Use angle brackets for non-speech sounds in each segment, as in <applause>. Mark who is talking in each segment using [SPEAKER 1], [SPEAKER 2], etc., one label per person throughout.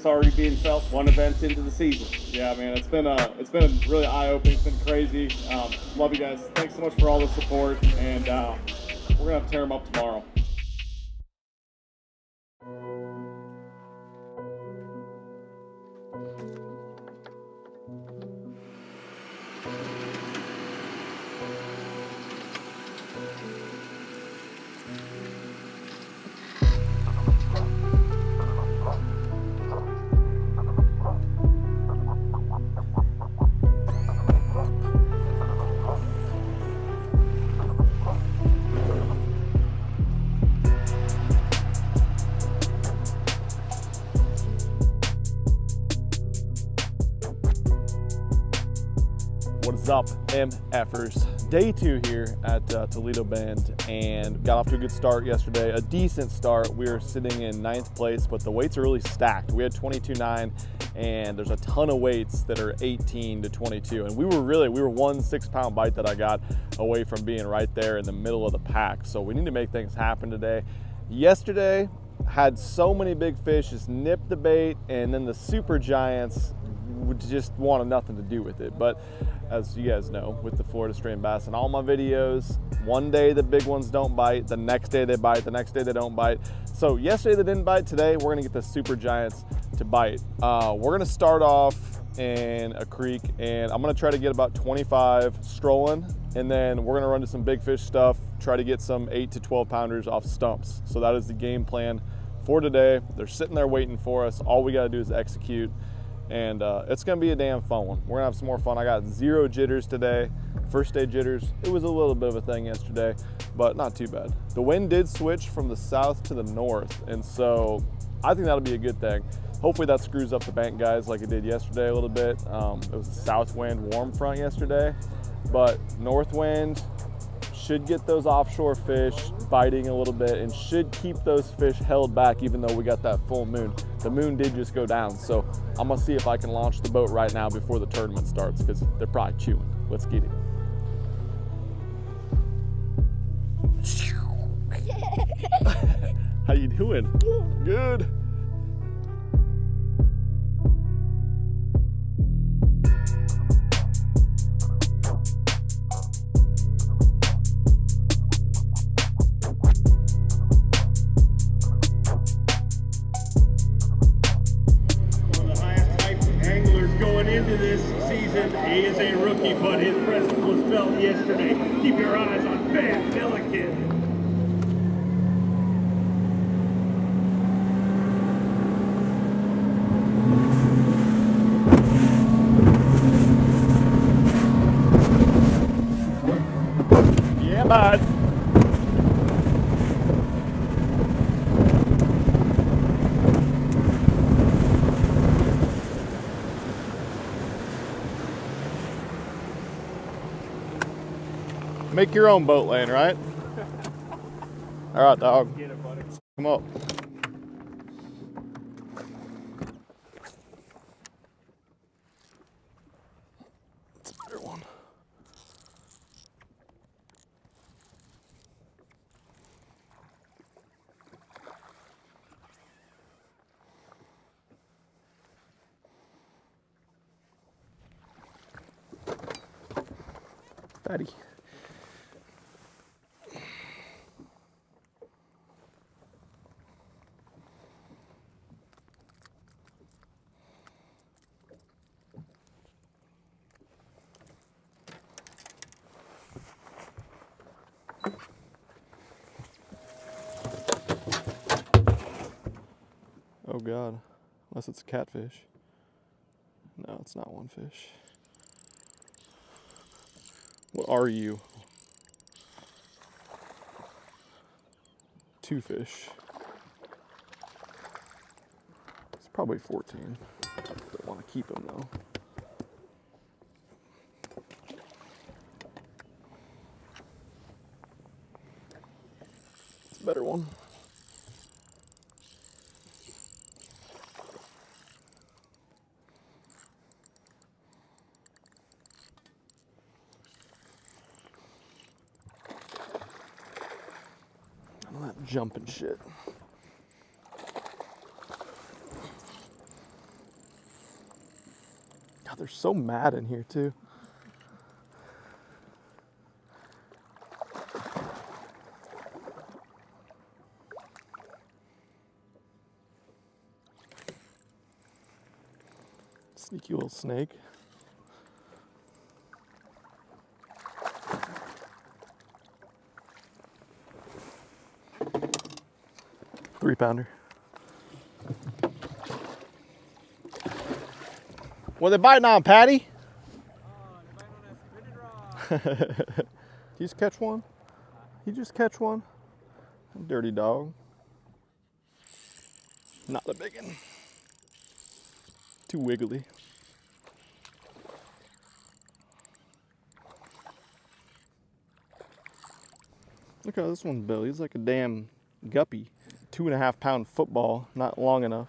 [SPEAKER 1] presence already being felt one event into the season. Yeah, man, it's been uh, it's been really eye opening. It's been crazy. Um, love you guys. Thanks so much for all the support, and uh, we're gonna tear them up tomorrow.
[SPEAKER 2] MFers? Day two here at uh, Toledo Bend and got off to a good start yesterday. A decent start. We were sitting in ninth place, but the weights are really stacked. We had 22.9 and there's a ton of weights that are 18 to 22. And we were really, we were one six pound bite that I got away from being right there in the middle of the pack. So we need to make things happen today. Yesterday, had so many big fish, just nipped the bait, and then the super giants would just wanted nothing to do with it. But as you guys know, with the Florida strain bass and all my videos, one day the big ones don't bite, the next day they bite, the next day they don't bite. So yesterday they didn't bite, today we're gonna get the super giants to bite. Uh, we're gonna start off in a creek and I'm gonna try to get about 25 strolling and then we're gonna run to some big fish stuff, try to get some eight to 12 pounders off stumps. So that is the game plan for today. They're sitting there waiting for us. All we gotta do is execute and uh, it's gonna be a damn fun one. We're gonna have some more fun. I got zero jitters today. First day jitters, it was a little bit of a thing yesterday, but not too bad. The wind did switch from the south to the north, and so I think that'll be a good thing. Hopefully that screws up the bank guys like it did yesterday a little bit. Um, it was a south wind warm front yesterday, but north wind should get those offshore fish biting a little bit and should keep those fish held back even though we got that full moon. The moon did just go down, so I'm gonna see if I can launch the boat right now before the tournament starts because they're probably chewing. Let's get it. <laughs> How you doing? Good. Make your own boat lane, right? <laughs> All right, dog.
[SPEAKER 1] Get it, buddy.
[SPEAKER 2] Come up. It's a better one. Fatty. Oh god. Unless it's a catfish. No, it's not one fish. What are you? Two fish. It's probably 14. Don't want to keep him though. It's a better one. jumping shit.
[SPEAKER 1] God, they're so mad in here too. Sneaky little snake. Three pounder. What are they biting on, Patty? <laughs> you just catch one? You just catch one? Dirty dog. Not a big one. Too wiggly. Look at this one's belly. He's like a damn guppy. Two and a half pound football, not long enough.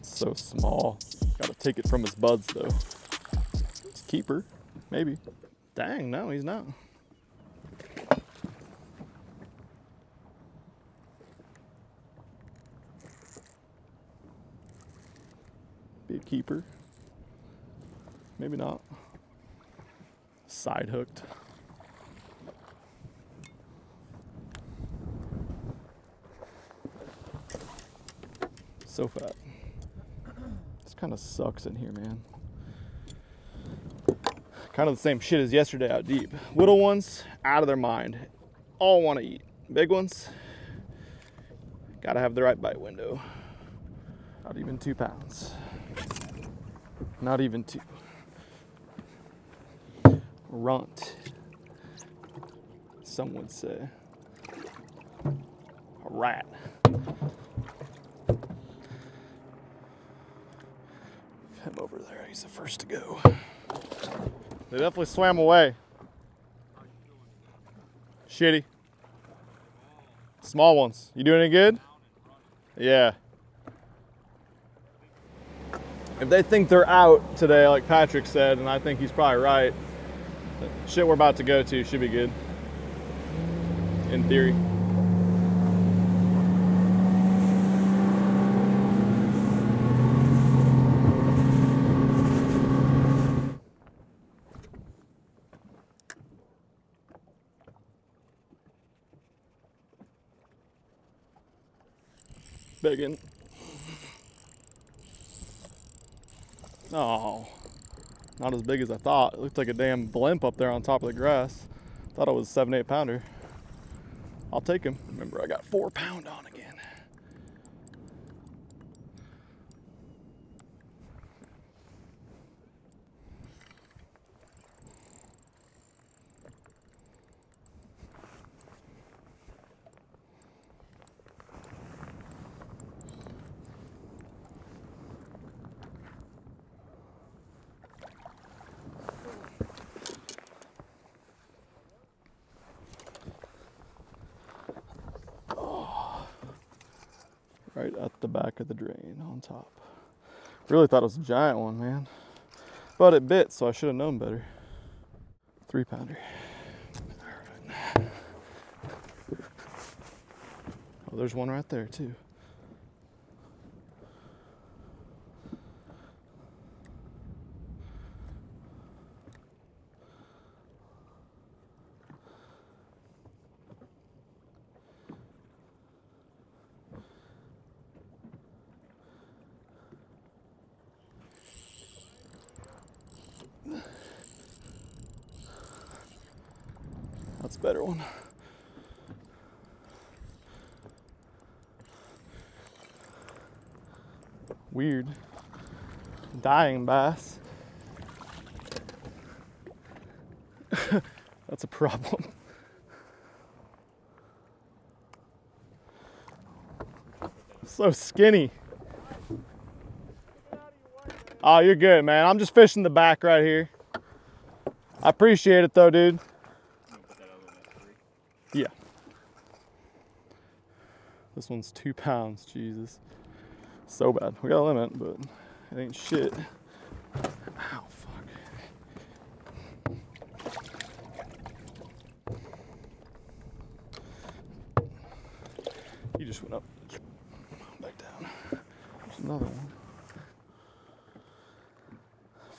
[SPEAKER 1] So small. Gotta take it from his buds though. It's keeper, maybe. Dang, no, he's not. A keeper. Maybe not. Side hooked. So fat. This kind of sucks in here, man. Kind of the same shit as yesterday out deep. Little ones, out of their mind. All want to eat. Big ones, gotta have the right bite window. Not even two pounds. Not even two. Runt, some would say. A rat. Him over there, he's the first to go. They definitely swam away. Shitty. Small ones. You doing any good? Yeah. If they think they're out today, like Patrick said, and I think he's probably right, the shit we're about to go to should be good. In theory. Begging. Oh, not as big as I thought. It looked like a damn blimp up there on top of the grass. Thought it was a seven, eight pounder. I'll take him. Remember, I got four pound on again. right at the back of the drain on top. Really thought it was a giant one, man. But it bit, so I should have known better. Three pounder. Oh, there's one right there, too. That's a better one. Weird. Dying bass. <laughs> That's a problem. So skinny. Oh, you're good, man. I'm just fishing the back right here. I appreciate it though, dude. This one's two pounds, Jesus. So bad. We got a limit, but it ain't shit. Ow, fuck. He just went up. Back down. There's another one.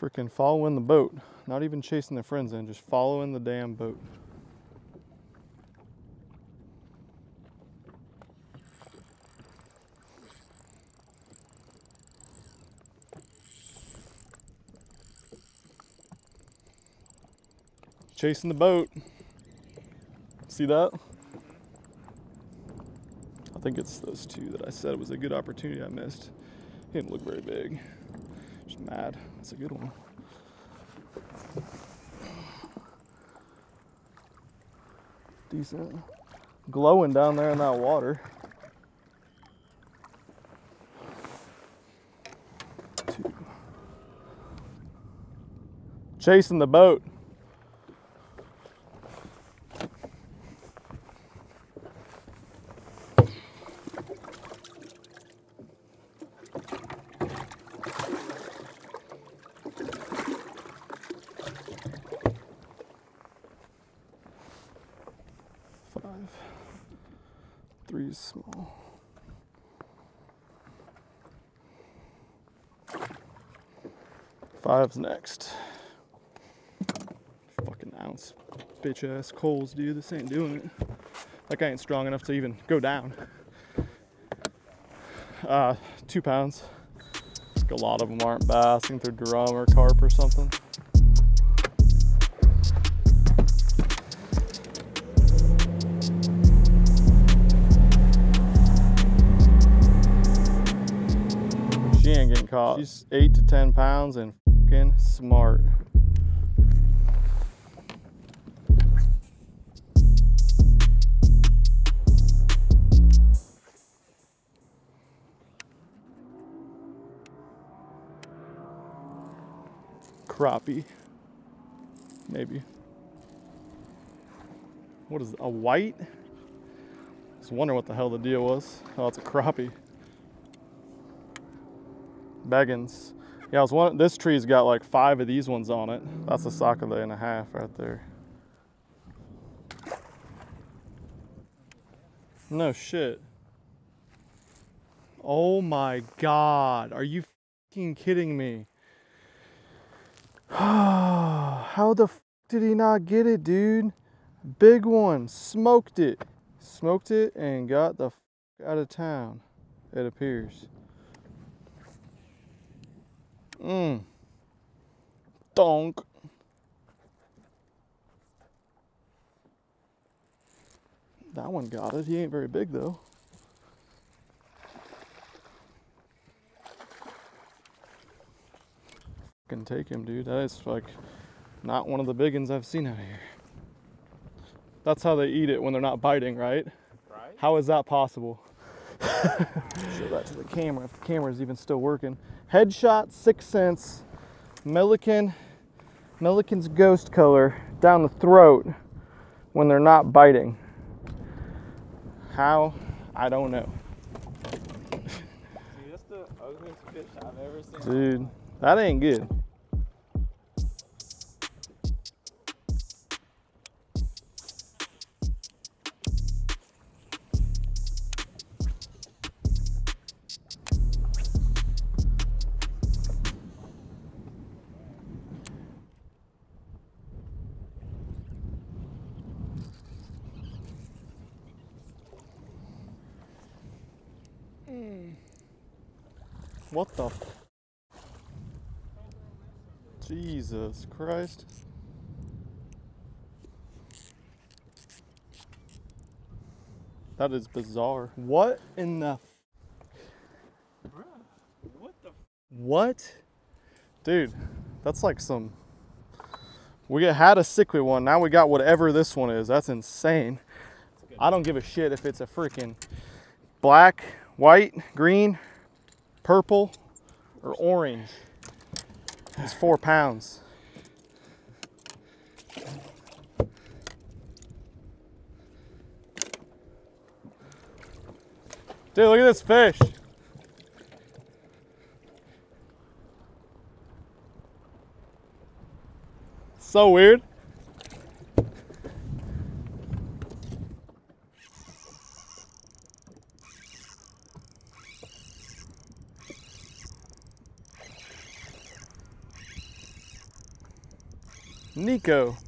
[SPEAKER 1] Freaking following the boat. Not even chasing their friends in, just following the damn boat. Chasing the boat. See that? I think it's those two that I said was a good opportunity I missed. He didn't look very big. Just mad. That's a good one. Decent. Glowing down there in that water. Two. Chasing the boat. Five. Three is small. Five's next. Fucking ounce. Bitch ass coals, dude. This ain't doing it. That guy ain't strong enough to even go down. Uh, two pounds. Like a lot of them aren't bass. I think they're drum or carp or something. She ain't getting caught. She's eight to ten pounds and fucking smart. Crappie, maybe. What is a white? I was wondering what the hell the deal was. Oh, it's a crappie. Beggins. Yeah, I was one. This tree's got like five of these ones on it. That's a sockeye and a half right there. No shit. Oh my god. Are you fucking kidding me? <sighs> How the did he not get it, dude? Big one. Smoked it. Smoked it and got the out of town, it appears. Mmm. Donk. That one got it. He ain't very big though. Can take him, dude. That is like not one of the big ones I've seen out here. That's how they eat it when they're not biting, right?
[SPEAKER 3] Right?
[SPEAKER 1] How is that possible? <laughs> Show that to the camera if the camera's even still working. Headshot, 6th Sense. Milliken, Milliken's ghost color down the throat when they're not biting. How? I don't know.
[SPEAKER 3] Dude, that's the ugliest fish I've ever seen.
[SPEAKER 1] Dude, that ain't good. What the? F- Jesus Christ. That is bizarre. What in the?
[SPEAKER 3] What the?
[SPEAKER 1] What? Dude, that's like some. We had a cichlid one. Now we got whatever this one is. That's insane. I don't give a shit if it's a freaking black, white, green, purple, or orange. It's four pounds. Dude, look at this fish. So weird.
[SPEAKER 2] Nico.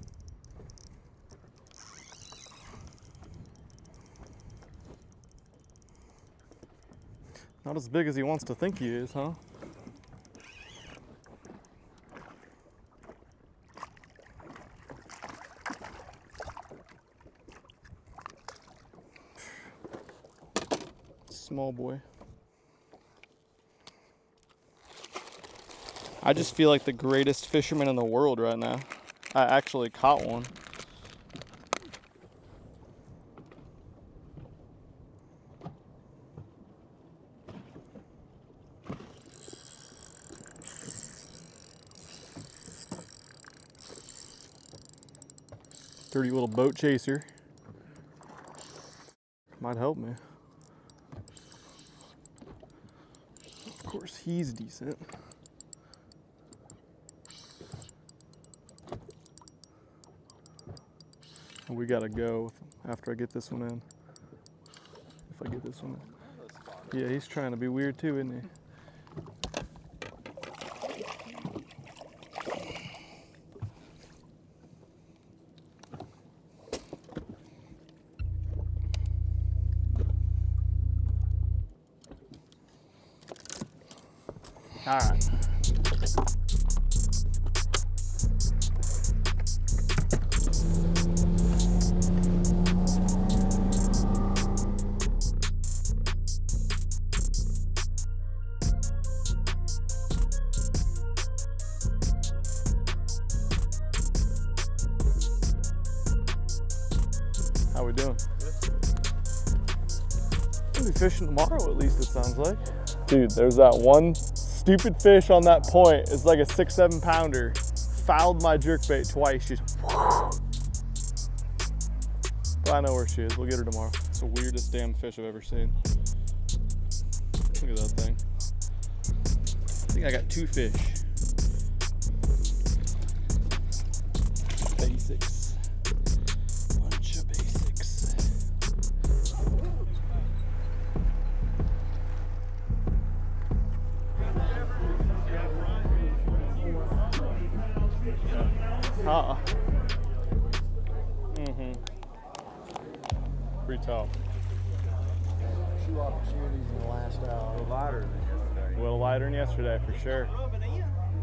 [SPEAKER 2] Not as big as he wants to think he is, huh? Small boy. I just feel like the greatest fisherman in the world right now. I actually caught one. Dirty little boat chaser. Might help me. Of course, he's decent. We gotta go after I get this one in. If I get this one in. Yeah, he's trying to be weird too, isn't he? fishing tomorrow, at least it sounds like. Dude, there's that one stupid fish on that point. It's like a six, seven pounder. Fouled my jerkbait twice. She's I know where she is. We'll get her tomorrow. It's the weirdest damn fish I've ever seen. Look at that thing. I think I got two fish. 86.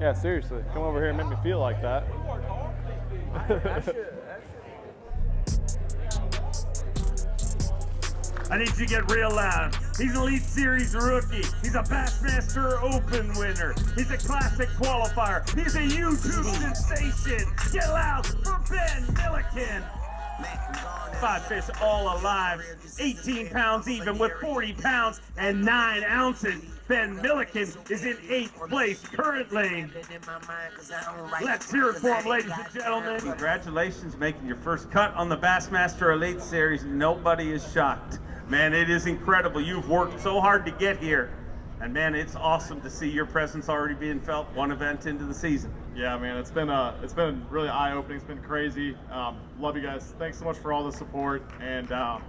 [SPEAKER 2] Yeah, seriously. Come over here and make me feel like that.
[SPEAKER 4] I need you to get real loud. He's an Elite Series rookie. He's a Bassmaster Open winner. He's a classic qualifier. He's a YouTube sensation. Get loud for Ben Milliken. Five fish all alive, 18 pounds even with 40 pounds and 9 ounces. Ben Milliken is in 8th place currently. Let's hear it for him, ladies and gentlemen. Congratulations making your first cut on the Bassmaster Elite Series. Nobody is shocked. Man, it is incredible. You've worked so hard to get here. And man, it's awesome to see your presence already being felt one event into the season.
[SPEAKER 1] Yeah, man, it's been uh, it's been really eye opening. It's been crazy. Um, love you guys. Thanks so much for all the support, and uh,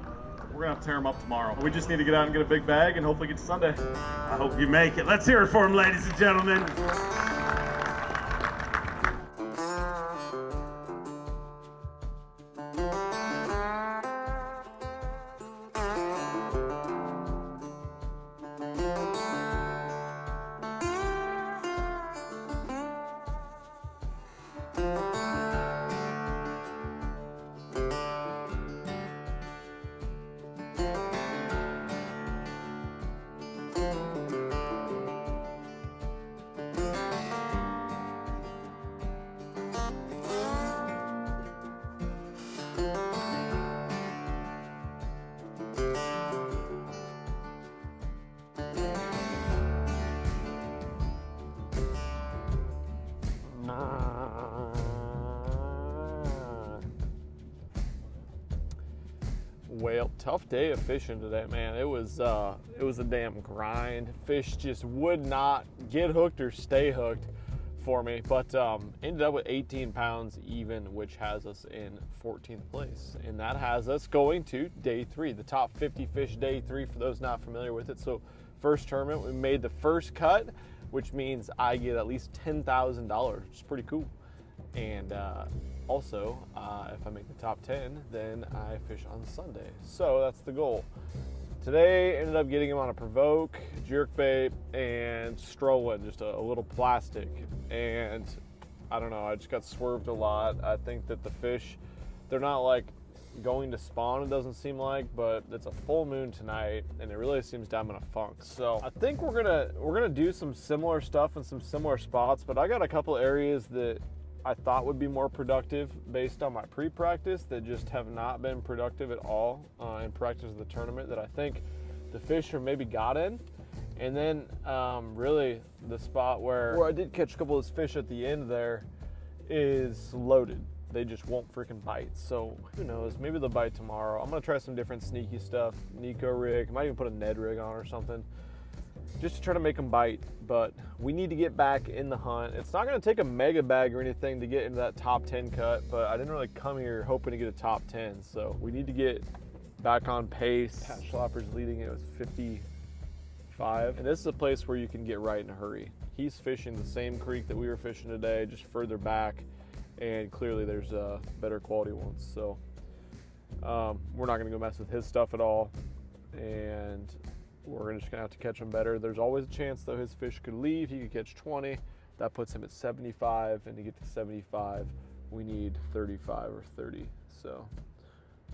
[SPEAKER 1] we're gonna tear them up tomorrow. We just need to get out and get a big bag, and hopefully get to Sunday.
[SPEAKER 4] I hope you make it. Let's hear it for him, ladies and gentlemen.
[SPEAKER 2] Well, tough day of fishing today, man. It was uh, it was a damn grind. Fish just would not get hooked or stay hooked for me, but um, ended up with 18 pounds even, which has us in 14th place, and that has us going to day three, the top 50 fish day three. For those not familiar with it, so first tournament we made the first cut, which means I get at least ten thousand dollars, which is pretty cool. And uh, also, uh, if I make the top 10, then I fish on Sunday. So that's the goal. Today, ended up getting him on a provoke, jerkbait, and strolling, just a, a little plastic. And I don't know, I just got swerved a lot. I think that the fish, they're not like going to spawn, it doesn't seem like, but it's a full moon tonight, and it really seems I'm in a funk. So I think we're gonna we're gonna do some similar stuff in some similar spots, but I got a couple areas that I thought would be more productive based on my pre-practice that just have not been productive at all uh, in practice of the tournament that I think the fish are maybe got in. And then um, really the spot where, where I did catch a couple of fish at the end there is loaded. They just won't freaking bite. So who knows? Maybe they'll bite tomorrow. I'm gonna try some different sneaky stuff. Neko rig, might even put a Ned rig on or something just to try to make them bite. But we need to get back in the hunt. It's not going to take a mega bag or anything to get into that top 10 cut, but I didn't really come here hoping to get a top 10. So we need to get back on pace. Pat Schlapper's leading it with 55. And this is a place where you can get right in a hurry. He's fishing the same creek that we were fishing today, just further back. And clearly there's uh, better quality ones. So um, we're not going to go mess with his stuff at all. And we're just gonna have to catch him better. There's always a chance though his fish could leave. He could catch 20. That puts him at 75, and to get to 75, we need 35 or 30. So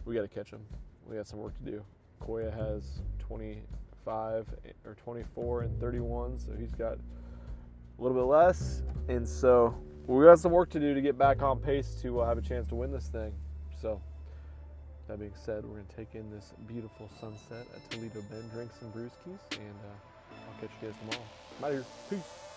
[SPEAKER 2] we got to catch him. We got some work to do. Koya has 25 or 24 and 31, so he's got a little bit less. And so we got some work to do to get back on pace to uh, have a chance to win this thing. So. That being said, we're going to take in this beautiful sunset at Toledo Bend, drink some brewskis, and uh, I'll catch you guys tomorrow. Here. Peace.